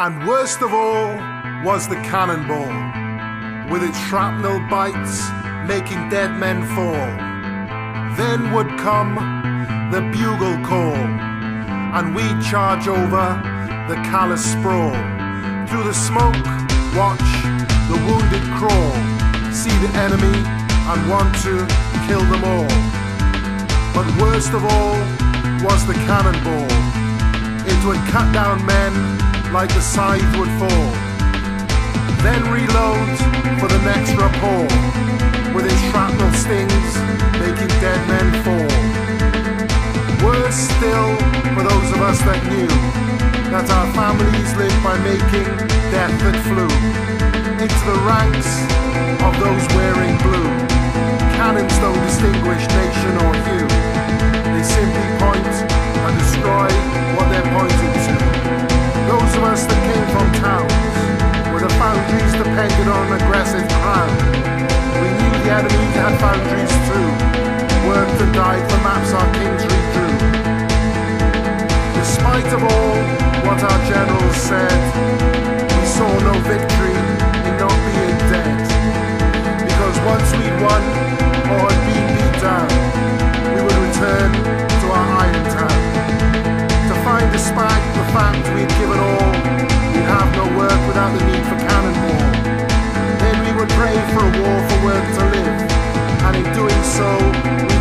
And worst of all was the cannonball, with its shrapnel bites making dead men fall. Then would come the bugle call, and we'd charge over the callous sprawl. Through the smoke, watch the wounded crawl, see the enemy and want to kill them all. But worst of all was the cannonball. It would cut down men like the scythe would fall. Then reload for the next rapport, with its shrapnel stings making dead men fall. Worse still for those of us that knew that our families lived by making death that flew into the ranks of those wearing blue. Cannons don't distinguish nation or hue. On aggressive crowd. We knew the enemy had boundaries too. Worked and died for maps our kings redrew. Despite of all what our generals said, war to live, and in doing so,